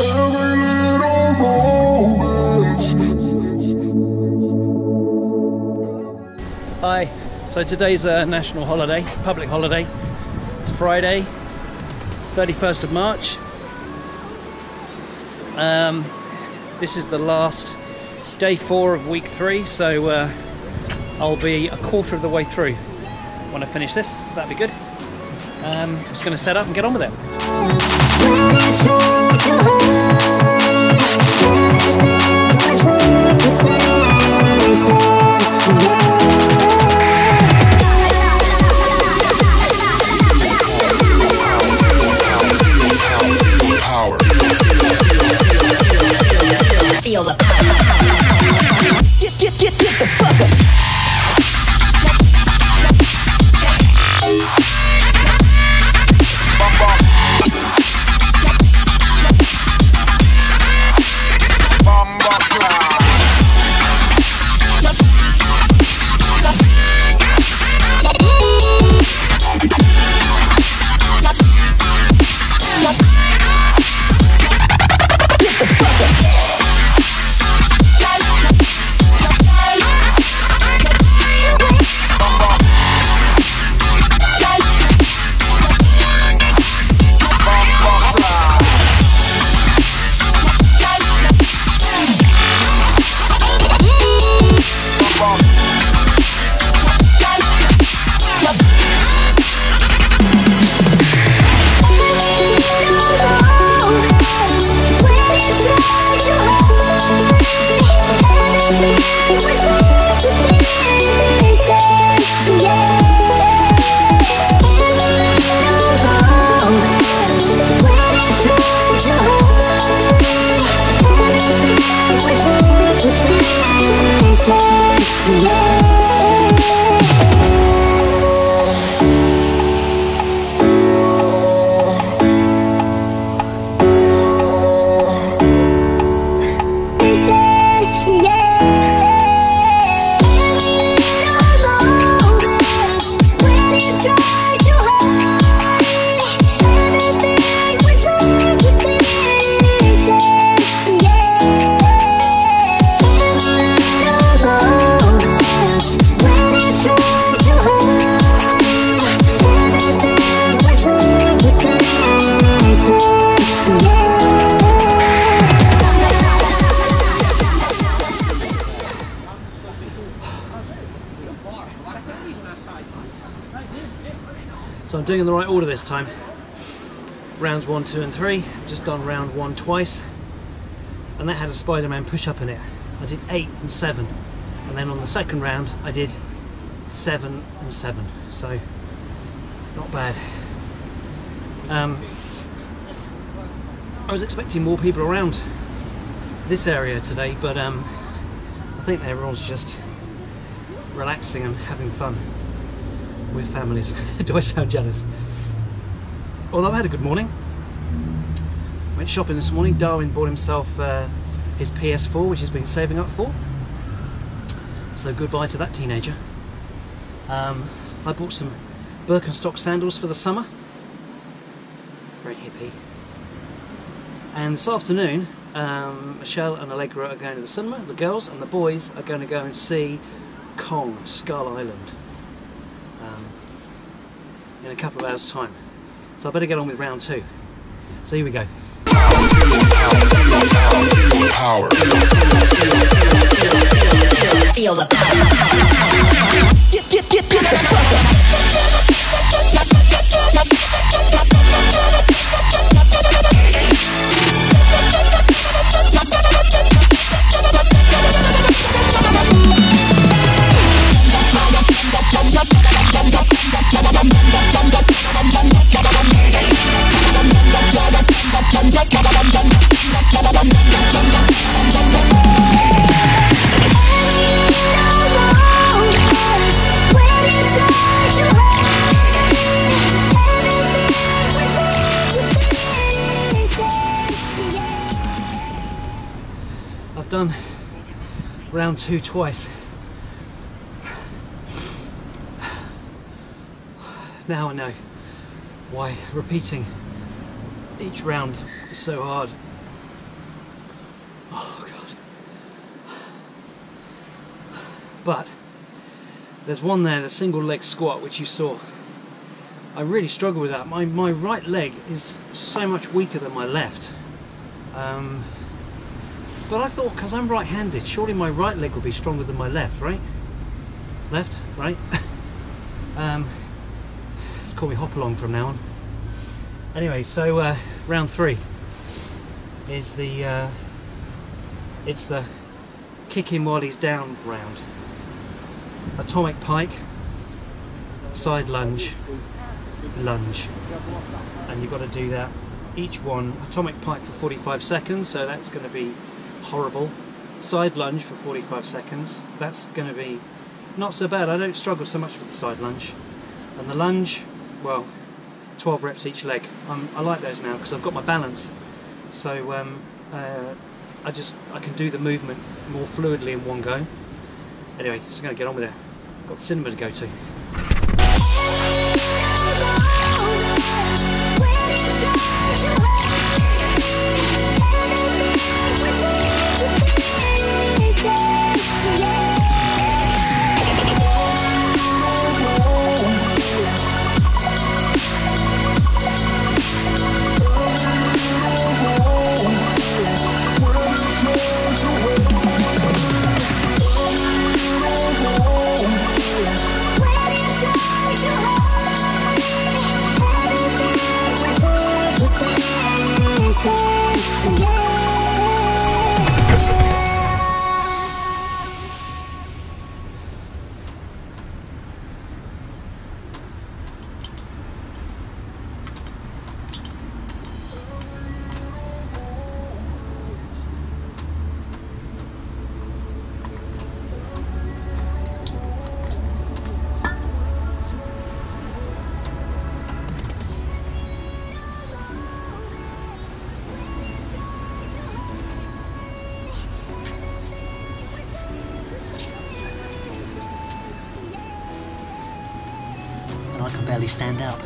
Hi, so today's a national holiday, public holiday. It's Friday, 31st of March. Um, this is the last day four of week three, so uh, I'll be a quarter of the way through when I finish this, so that'd be good. Um, just going to set up and get on with it. Power. time. So I'm doing in the right order this time. Rounds one, two, and three. Just done round one twice, and that had a Spider-Man push-up in it. I did eight and seven, and then on the second round I did seven and seven. So not bad. Um, I was expecting more people around this area today, but um, I think everyone's just relaxing and having fun with families. Do I sound jealous? Although I had a good morning. Went shopping this morning. Darwin bought himself uh, his PS4, which he's been saving up for. So goodbye to that teenager. Um, I bought some Birkenstock sandals for the summer. Very hippie. And this afternoon, um, Michelle and Allegra are going to the cinema. The girls and the boys are going to go and see Kong, Skull Island um, in a couple of hours' time. So I better get on with round two. So here we go. Feel the power. I've done round two twice. Now I know why repeating each round is so hard. Oh God. But there's one there, the single leg squat, which you saw. I really struggle with that. My, my right leg is so much weaker than my left. Um, but I thought, because I'm right-handed, surely my right leg will be stronger than my left, right? Left, right? um, call me hop along from now on. Anyway, so uh, round three is the uh, it's the kick him while he's down round. Atomic pike, side lunge, lunge, and you've got to do that each one. Atomic pike for 45 seconds, so that's going to be horrible. Side lunge for 45 seconds, that's going to be not so bad. I don't struggle so much with the side lunge. And the lunge, well, 12 reps each leg. I like those now because I've got my balance. So um, uh, I just I can do the movement more fluidly in one go. Anyway, just going to get on with it. I've Got cinema to go to. I can barely stand up.